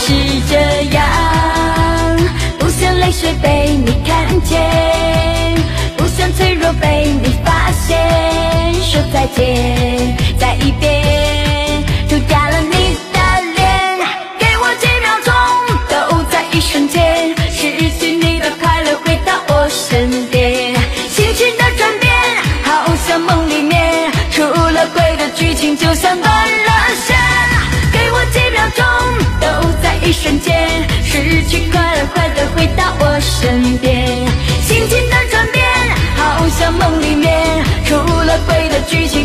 是这样，不想泪水被你看见，不想脆弱被你发现。说再见，再一遍，涂掉了你的脸，给我几秒钟，都在一瞬间，失去你的快乐回到我身边，心情的转变，一瞬间，失去快乐，快的回到我身边，心情的转变，好像梦里面，出了轨的剧情。